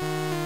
Música